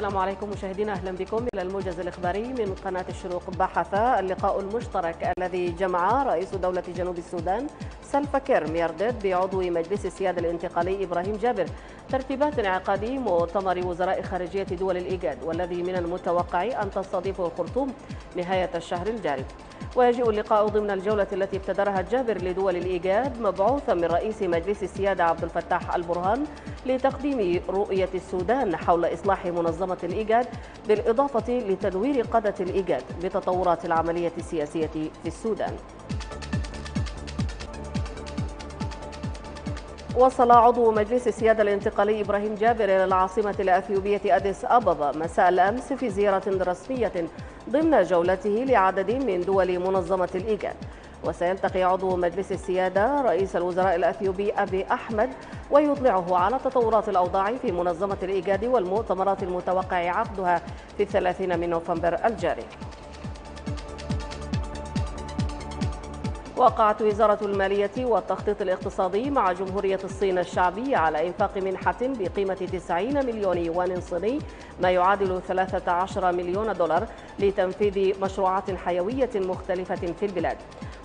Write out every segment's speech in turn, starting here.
السلام عليكم مشاهدينا أهلا بكم إلى الموجز الإخباري من قناة الشروق بحث اللقاء المشترك الذي جمع رئيس دولة جنوب السودان سلفا كير ميارديت بعضو مجلس السيادة الانتقالي إبراهيم جابر. ترتيبات انعقاد مؤتمر وزراء خارجية دول الإيقاد والذي من المتوقع أن تستضيفه الخرطوم نهاية الشهر الجاري. ويجيء اللقاء ضمن الجولة التي ابتدرها جابر لدول الإيقاد مبعوثا من رئيس مجلس السيادة عبد الفتاح البرهان لتقديم رؤية السودان حول إصلاح منظمة الإيجاد بالإضافة لتدوير قادة الإيجاد بتطورات العملية السياسية في السودان. وصل عضو مجلس السيادة الانتقالي إبراهيم جابر إلى العاصمة الأثيوبية أديس أبابا مساء الأمس في زيارة رسمية ضمن جولته لعدد من دول منظمة الإيجاد. وسيلتقي عضو مجلس السيادة رئيس الوزراء الأثيوبي أبي أحمد ويطلعه على تطورات الأوضاع في منظمة الإيجاد والمؤتمرات المتوقع عقدها في الثلاثين من نوفمبر الجاري. وقعت وزارة المالية والتخطيط الاقتصادي مع جمهورية الصين الشعبية على إنفاق منحة بقيمة 90 مليون يوان صيني ما يعادل 13 مليون دولار لتنفيذ مشروعات حيوية مختلفة في البلاد.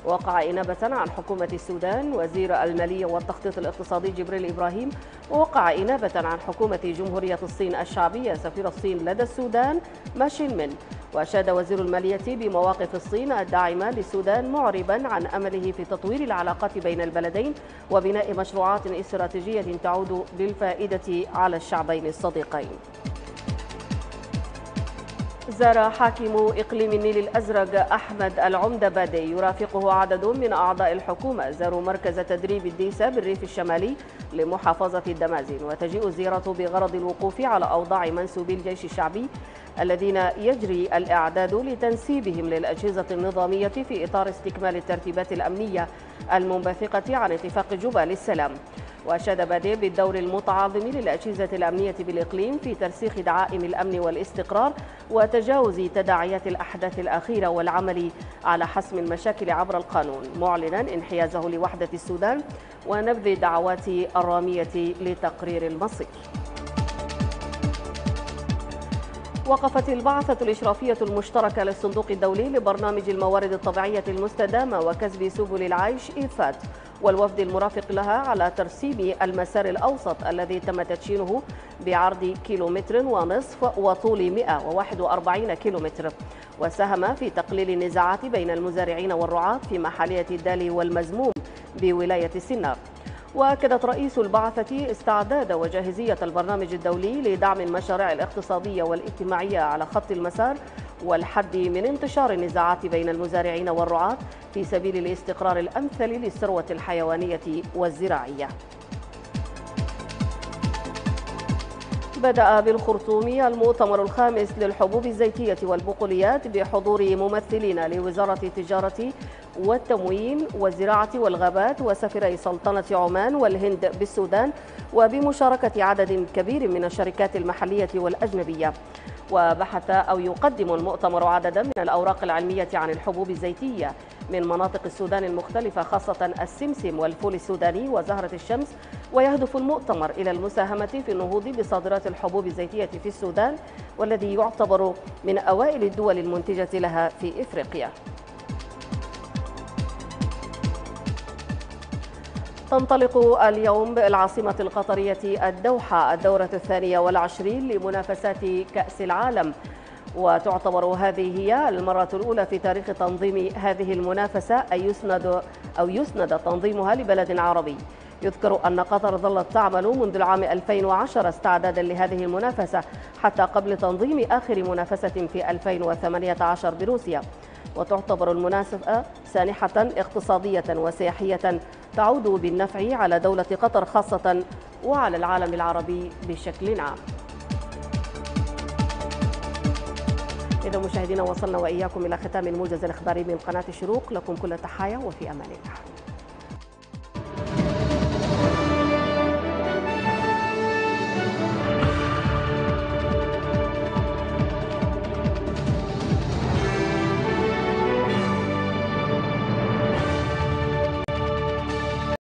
وقع إنابة عن حكومة السودان وزير المالية والتخطيط الاقتصادي جبريل إبراهيم ووقع إنابة عن حكومة جمهورية الصين الشعبية سفير الصين لدى السودان ماشين من. وأشاد وزير المالية بمواقف الصين الداعمة للسودان معربا عن أمله في تطوير العلاقات بين البلدين وبناء مشروعات استراتيجية تعود بالفائدة على الشعبين الصديقين. زار حاكم إقليم النيل الأزرق أحمد العمدة بادي يرافقه عدد من أعضاء الحكومة. زاروا مركز تدريب الديسة بالريف الشمالي لمحافظة الدمازين وتجيء الزيارة بغرض الوقوف على أوضاع منسوبي الجيش الشعبي الذين يجري الإعداد لتنسيبهم للأجهزة النظامية في إطار استكمال الترتيبات الأمنية المنبثقة عن اتفاق جوبا للسلام. وأشاد بادي بالدور المتعاظم للأجهزة الأمنية بالإقليم في ترسيخ دعائم الأمن والاستقرار وتجاوز تداعيات الأحداث الأخيرة والعمل على حسم المشاكل عبر القانون معلنا انحيازه لوحدة السودان ونبذ دعوات الرامية لتقرير المصير. وقفت البعثة الإشرافية المشتركة للصندوق الدولي لبرنامج الموارد الطبيعية المستدامة وكسب سبل العيش إيفات والوفد المرافق لها على ترسيم المسار الأوسط الذي تم تدشينه بعرض كيلومتر ونصف وطول 141 كيلومتر. وساهم في تقليل النزاعات بين المزارعين والرعاة في محلية الدالي والمزموم بولاية السنار. وأكدت رئيس البعثة استعداد وجاهزية البرنامج الدولي لدعم المشاريع الاقتصادية والاجتماعية على خط المسار والحد من انتشار النزاعات بين المزارعين والرعاة في سبيل الاستقرار الأمثل للثروة الحيوانية والزراعية. بدأ بالخرطوم المؤتمر الخامس للحبوب الزيتية والبقوليات بحضور ممثلين لوزارة التجارة والتموين والزراعة والغابات وسفيري سلطنة عمان والهند بالسودان وبمشاركة عدد كبير من الشركات المحلية والأجنبية. وبحث أو يقدم المؤتمر عددا من الأوراق العلمية عن الحبوب الزيتية من مناطق السودان المختلفة خاصة السمسم والفول السوداني وزهرة الشمس. ويهدف المؤتمر إلى المساهمة في النهوض بصادرات الحبوب الزيتية في السودان والذي يعتبر من أوائل الدول المنتجة لها في إفريقيا. تنطلق اليوم بالعاصمة القطرية الدوحة الدورة الثانية والعشرين لمنافسات كأس العالم. وتعتبر هذه هي المرة الأولى في تاريخ تنظيم هذه المنافسة أن يسند أو يسند تنظيمها لبلد عربي. يذكر أن قطر ظلت تعمل منذ العام 2010 استعدادا لهذه المنافسة حتى قبل تنظيم آخر منافسة في 2018 بروسيا. وتعتبر المناسبة سانحة اقتصادية وسياحية تعود بالنفع على دولة قطر خاصة وعلى العالم العربي بشكل عام إذا مشاهدينا وصلنا وإياكم إلى ختام الموجز الإخباري من قناة الشروق لكم كل تحايا وفي أمان الله.